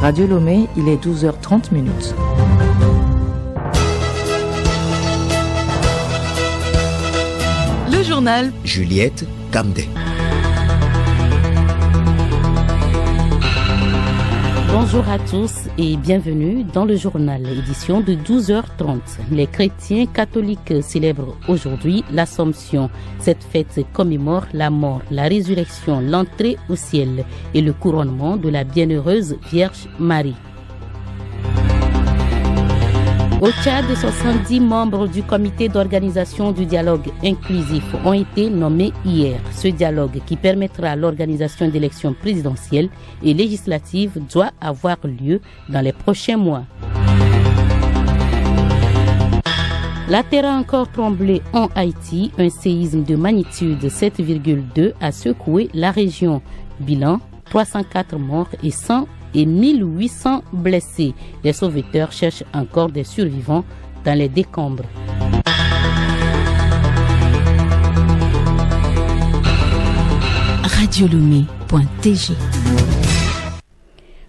Radio Lomé, il est 12h30 minutes. Le journal Juliette Camdet. Bonjour à tous et bienvenue dans le journal, édition de 12h30. Les chrétiens catholiques célèbrent aujourd'hui l'Assomption. Cette fête commémore la mort, la résurrection, l'entrée au ciel et le couronnement de la bienheureuse Vierge Marie. Au Tchad, 70 membres du comité d'organisation du dialogue inclusif ont été nommés hier. Ce dialogue, qui permettra l'organisation d'élections présidentielles et législatives, doit avoir lieu dans les prochains mois. La terre a encore tremblé en Haïti. Un séisme de magnitude 7,2 a secoué la région. Bilan 304 morts et 100 et 1800 blessés. Les sauveteurs cherchent encore des survivants dans les décombres. Radiolomé.tg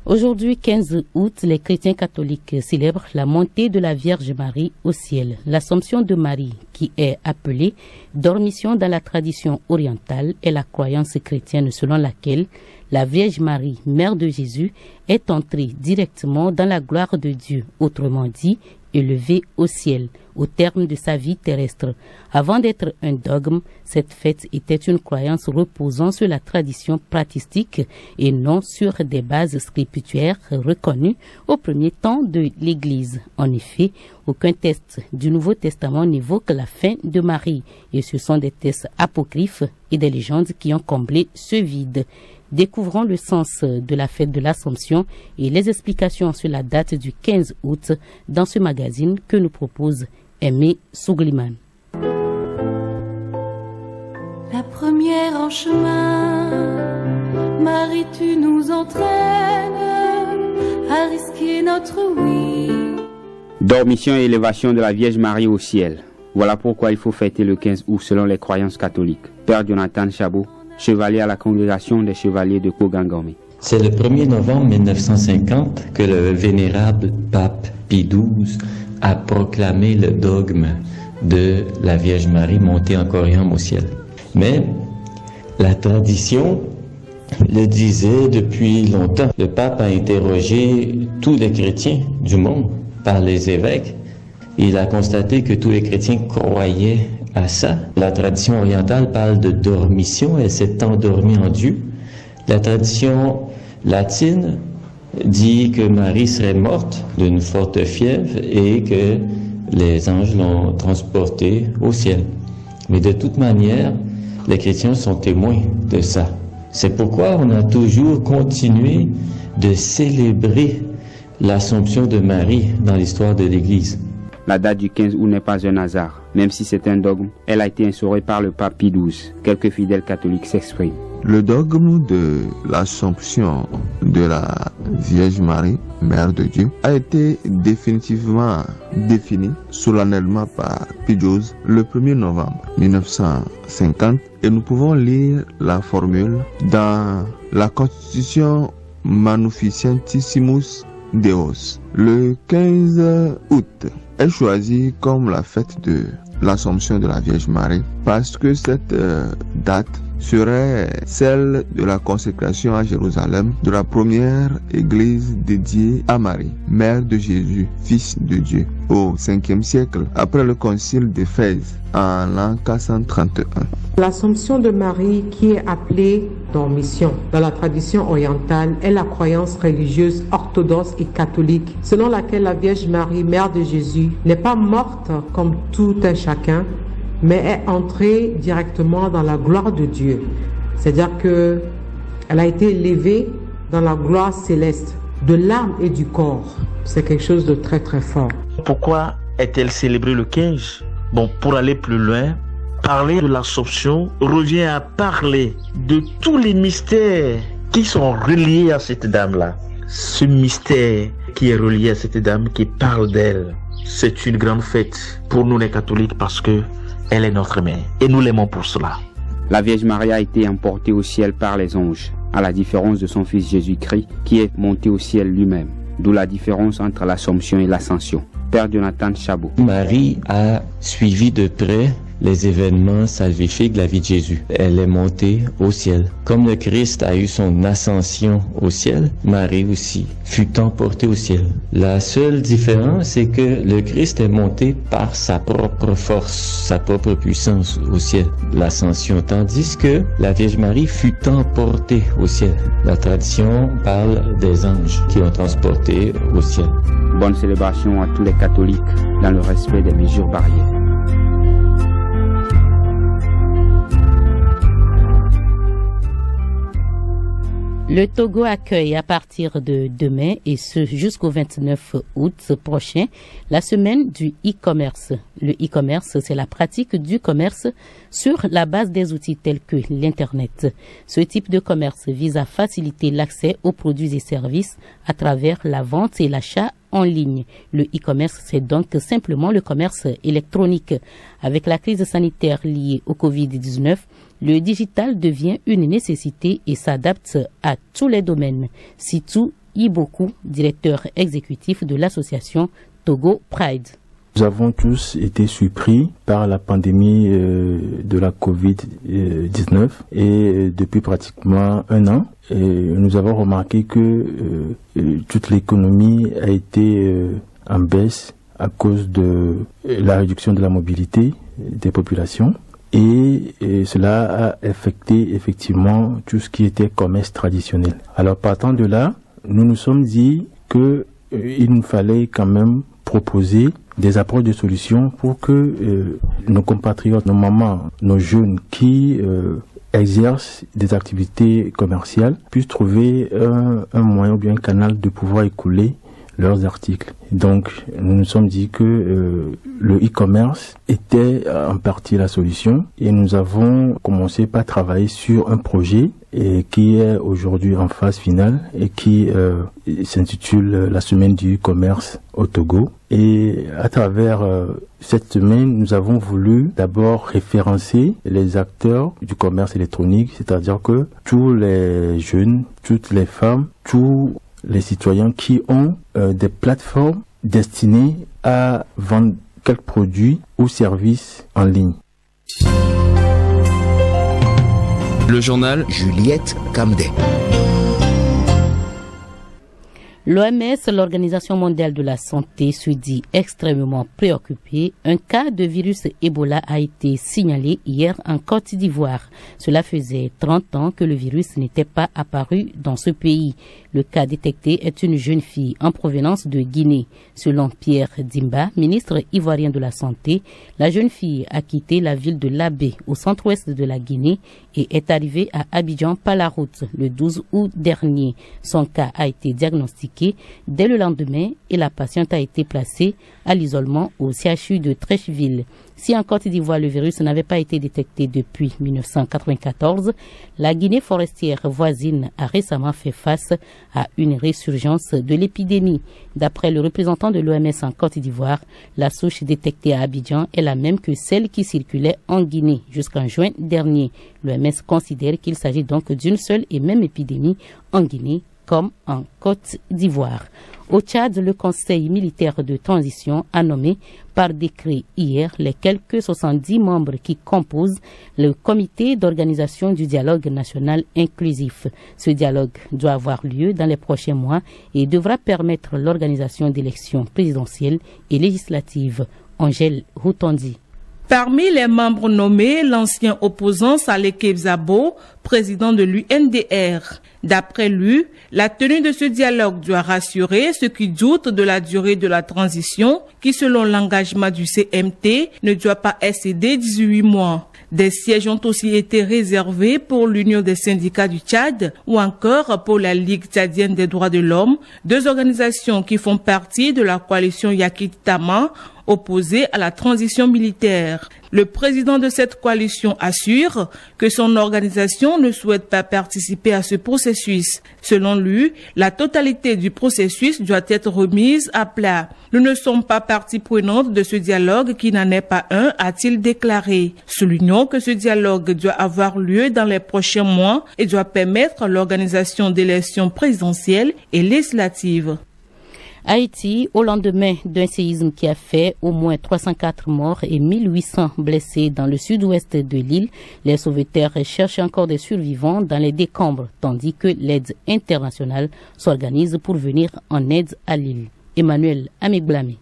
Aujourd'hui, 15 août, les chrétiens catholiques célèbrent la montée de la Vierge Marie au ciel, l'Assomption de Marie, qui est appelée dormition dans la tradition orientale, est la croyance chrétienne selon laquelle la Vierge Marie, mère de Jésus, est entrée directement dans la gloire de Dieu, autrement dit, élevée au ciel, au terme de sa vie terrestre. Avant d'être un dogme, cette fête était une croyance reposant sur la tradition pratistique et non sur des bases scripturaires reconnues au premier temps de l'Église. En effet, aucun texte du Nouveau Testament n'évoque la fin de Marie, et ce sont des textes apocryphes et des légendes qui ont comblé ce vide. Découvrons le sens de la fête de l'Assomption et les explications sur la date du 15 août dans ce magazine que nous propose Aimé Sougliman. La première en chemin, Marie, tu nous entraînes à risquer notre oui. Dormition et élévation de la Vierge Marie au ciel. Voilà pourquoi il faut fêter le 15 août selon les croyances catholiques. Père Jonathan Chabot, chevalier à la congrégation des chevaliers de Kogangomé. C'est le 1er novembre 1950 que le vénérable pape Pie XII a proclamé le dogme de la Vierge Marie montée en coriandre au ciel. Mais la tradition le disait depuis longtemps. Le pape a interrogé tous les chrétiens du monde par les évêques. Il a constaté que tous les chrétiens croyaient à ça. La tradition orientale parle de dormition, elle s'est endormie en Dieu. La tradition latine dit que Marie serait morte d'une forte fièvre et que les anges l'ont transportée au ciel. Mais de toute manière, les chrétiens sont témoins de ça. C'est pourquoi on a toujours continué de célébrer l'Assomption de Marie dans l'histoire de l'Église. La date du 15 août n'est pas un hasard. Même si c'est un dogme, elle a été instaurée par le pape Pie XII. Quelques fidèles catholiques s'expriment. Le dogme de l'Assomption de la Vierge Marie, Mère de Dieu, a été définitivement défini solennellement par XII le 1er novembre 1950 et nous pouvons lire la formule dans la Constitution Manuficientissimus Deus. Le 15 août est choisi comme la fête de l'Assomption de la Vierge Marie parce que cette euh, date serait celle de la consécration à Jérusalem de la première église dédiée à Marie, mère de Jésus, fils de Dieu, au 5e siècle, après le concile d'Éphèse en l'an 431. L'Assomption de Marie, qui est appelée dormition dans la tradition orientale, est la croyance religieuse orthodoxe et catholique, selon laquelle la Vierge Marie, mère de Jésus, n'est pas morte comme tout un chacun, mais est entrée directement dans la gloire de Dieu. C'est-à-dire que elle a été élevée dans la gloire céleste de l'âme et du corps. C'est quelque chose de très très fort. Pourquoi est-elle célébrée le 15 Bon, pour aller plus loin, parler de l'Assomption revient à parler de tous les mystères qui sont reliés à cette dame-là. Ce mystère qui est relié à cette dame, qui parle d'elle, c'est une grande fête pour nous les catholiques parce que elle est notre mère et nous l'aimons pour cela. La Vierge Marie a été emportée au ciel par les anges. à la différence de son fils Jésus-Christ qui est monté au ciel lui-même. D'où la différence entre l'Assomption et l'Ascension. Père Jonathan Chabot. Marie a suivi de près les événements salvifiques de la vie de Jésus. Elle est montée au ciel. Comme le Christ a eu son ascension au ciel, Marie aussi fut emportée au ciel. La seule différence, c'est que le Christ est monté par sa propre force, sa propre puissance au ciel, l'ascension, tandis que la Vierge Marie fut emportée au ciel. La tradition parle des anges qui ont transporté au ciel. Bonne célébration à tous les catholiques dans le respect des mesures barrières. Le Togo accueille à partir de demain et ce jusqu'au 29 août prochain la semaine du e-commerce. Le e-commerce, c'est la pratique du commerce sur la base des outils tels que l'Internet. Ce type de commerce vise à faciliter l'accès aux produits et services à travers la vente et l'achat en. Le e-commerce, c'est donc simplement le commerce électronique. Avec la crise sanitaire liée au Covid-19, le digital devient une nécessité et s'adapte à tous les domaines. Sitou Iboku, directeur exécutif de l'association Togo Pride. Nous avons tous été surpris par la pandémie euh, de la Covid-19 et euh, depuis pratiquement un an, nous avons remarqué que euh, toute l'économie a été en baisse à cause de la réduction de la mobilité des populations et, cela a affecté effectivement tout ce qui était commerce traditionnel. Alors partant de là, nous nous sommes dit que il nous fallait quand même proposer des approches de solutions pour que euh, nos compatriotes, nos mamans, nos jeunes qui euh, exercent des activités commerciales puissent trouver un, un moyen ou bien un canal de pouvoir écouler leurs articles. Donc, nous nous sommes dit que euh, le e-commerce était euh, en partie la solution et nous avons commencé par travailler sur un projet et qui est aujourd'hui en phase finale et qui euh, s'intitule la semaine du commerce au Togo. Et à travers cette semaine, nous avons voulu d'abord référencer les acteurs du commerce électronique, c'est-à-dire que tous les jeunes, toutes les femmes, tous les citoyens qui ont euh, des plateformes destinées à vendre quelques produits ou services en ligne. Le journal Juliette Camdet. L'OMS, l'Organisation mondiale de la santé, se dit extrêmement préoccupée. Un cas de virus Ebola a été signalé hier en Côte d'Ivoire. Cela faisait 30 ans que le virus n'était pas apparu dans ce pays. Le cas détecté est une jeune fille en provenance de Guinée. Selon Pierre Dimba, ministre ivoirien de la Santé, la jeune fille a quitté la ville de Labé au centre-ouest de la Guinée et est arrivée à Abidjan par la route le 12 août dernier. Son cas a été diagnostiqué dès le lendemain et la patiente a été placée à l'isolement au CHU de Trècheville. Si en Côte d'Ivoire le virus n'avait pas été détecté depuis 1994, la Guinée forestière voisine a récemment fait face à une résurgence de l'épidémie. D'après le représentant de l'OMS en Côte d'Ivoire, la souche détectée à Abidjan est la même que celle qui circulait en Guinée jusqu'en juin dernier. L'OMS considère qu'il s'agit donc d'une seule et même épidémie en Guinée comme en Côte d'Ivoire. Au Tchad, le Conseil militaire de transition a nommé par décret hier les quelques 70 membres qui composent le comité d'organisation du dialogue national inclusif. Ce dialogue doit avoir lieu dans les prochains mois et devra permettre l'organisation d'élections présidentielles et législatives. Angèle Routondi. Parmi les membres nommés, l'ancien opposant Saleh Kebzabo, président de l'UNDR. D'après lui, la tenue de ce dialogue doit rassurer ceux qui doutent de la durée de la transition, qui selon l'engagement du CMT ne doit pas excéder 18 mois. Des sièges ont aussi été réservés pour l'Union des syndicats du Tchad ou encore pour la Ligue tchadienne des droits de l'homme, deux organisations qui font partie de la coalition Yakit Tama opposés à la transition militaire. Le président de cette coalition assure que son organisation ne souhaite pas participer à ce processus. Selon lui, la totalité du processus doit être remise à plat. Nous ne sommes pas partie prenante de ce dialogue qui n'en est pas un, a-t-il déclaré. Soulignons que ce dialogue doit avoir lieu dans les prochains mois et doit permettre l'organisation d'élections présidentielles et législatives. Haïti, au lendemain d'un séisme qui a fait au moins 304 morts et 1800 blessés dans le sud-ouest de l'île, les sauveteurs cherchent encore des survivants dans les décombres, tandis que l'aide internationale s'organise pour venir en aide à l'île. Emmanuel Amigblami.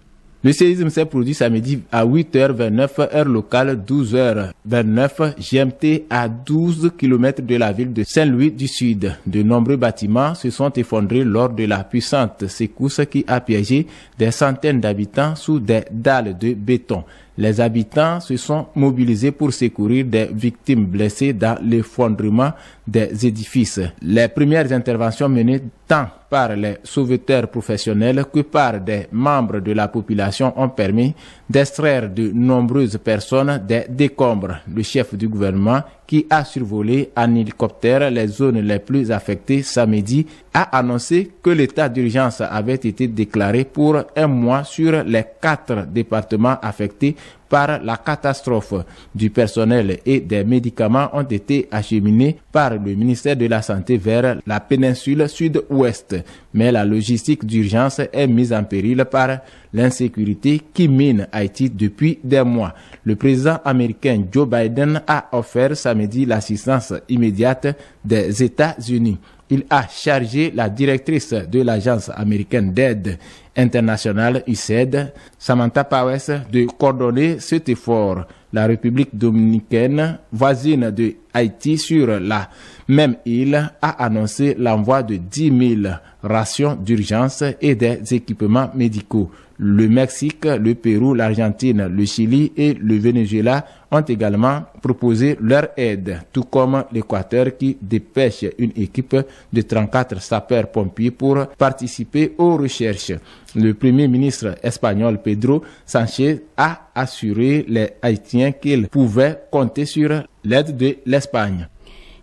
Le séisme s'est produit samedi à 8h29 heure locale, 12h29 GMT à 12 km de la ville de Saint-Louis du Sud. De nombreux bâtiments se sont effondrés lors de la puissante secousse qui a piégé des centaines d'habitants sous des dalles de béton. Les habitants se sont mobilisés pour secourir des victimes blessées dans l'effondrement des édifices. Les premières interventions menées tant par les sauveteurs professionnels que par des membres de la population ont permis d'extraire de nombreuses personnes des décombres. Le chef du gouvernement qui a survolé en hélicoptère les zones les plus affectées samedi, a annoncé que l'état d'urgence avait été déclaré pour un mois sur les quatre départements affectés par la catastrophe. Du personnel et des médicaments ont été acheminés par le ministère de la Santé vers la péninsule sud-ouest. Mais la logistique d'urgence est mise en péril par l'insécurité qui mine Haïti depuis des mois. Le président américain Joe Biden a offert samedi l'assistance immédiate des États-Unis. Il a chargé la directrice de l'agence américaine d'aide internationale USAID, Samantha Powers, de coordonner cet effort. La République dominicaine, voisine de Haïti sur la même île, a annoncé l'envoi de 10 000 rations d'urgence et des équipements médicaux. Le Mexique, le Pérou, l'Argentine, le Chili et le Venezuela ont également proposé leur aide, tout comme l'Équateur qui dépêche une équipe de 34 sapeurs-pompiers pour participer aux recherches. Le premier ministre espagnol Pedro Sánchez a assuré les Haïtiens qu'ils pouvaient compter sur l'aide de l'Espagne.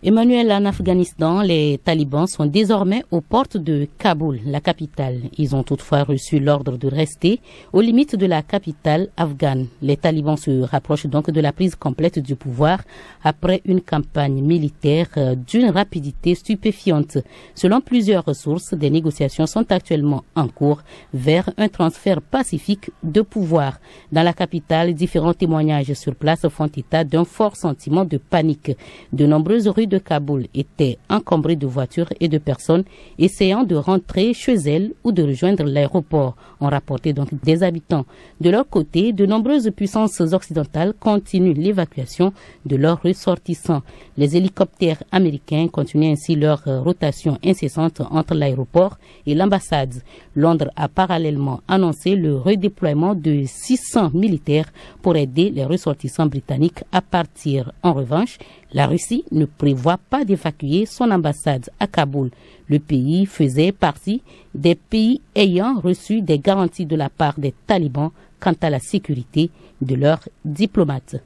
Emmanuel, en Afghanistan, les talibans sont désormais aux portes de Kaboul, la capitale. Ils ont toutefois reçu l'ordre de rester aux limites de la capitale afghane. Les talibans se rapprochent donc de la prise complète du pouvoir après une campagne militaire euh, d'une rapidité stupéfiante. Selon plusieurs ressources, des négociations sont actuellement en cours vers un transfert pacifique de pouvoir. Dans la capitale, différents témoignages sur place font état d'un fort sentiment de panique. De nombreuses rues de Kaboul était encombré de voitures et de personnes essayant de rentrer chez elles ou de rejoindre l'aéroport, ont rapporté donc des habitants. De leur côté, de nombreuses puissances occidentales continuent l'évacuation de leurs ressortissants. Les hélicoptères américains continuent ainsi leur rotation incessante entre l'aéroport et l'ambassade. Londres a parallèlement annoncé le redéploiement de 600 militaires pour aider les ressortissants britanniques à partir. En revanche, la Russie ne prévoit pas d'évacuer son ambassade à Kaboul. Le pays faisait partie des pays ayant reçu des garanties de la part des talibans quant à la sécurité de leurs diplomates.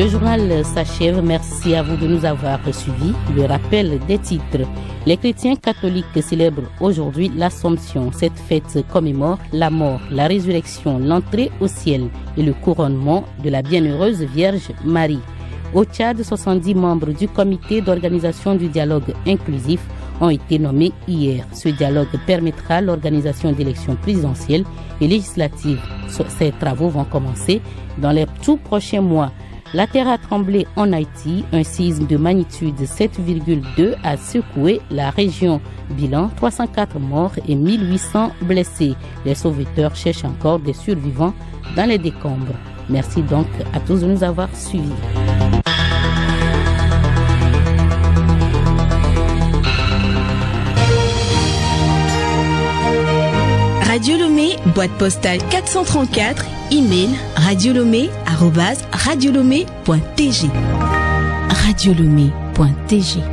Le journal s'achève. Merci à vous de nous avoir suivis. Le rappel des titres. Les chrétiens catholiques célèbrent aujourd'hui l'Assomption. Cette fête commémore la mort, la résurrection, l'entrée au ciel et le couronnement de la bienheureuse Vierge Marie. Au Tchad, 70 membres du comité d'organisation du dialogue inclusif ont été nommés hier. Ce dialogue permettra l'organisation d'élections présidentielles et législatives. Ces travaux vont commencer dans les tout prochains mois. La terre a tremblé en Haïti. Un séisme de magnitude 7,2 a secoué la région. Bilan 304 morts et 1800 blessés. Les sauveteurs cherchent encore des survivants dans les décombres. Merci donc à tous de nous avoir suivis. Radio Lomé, boîte postale 434, email radiolomé.tg. Radiolomé.tg.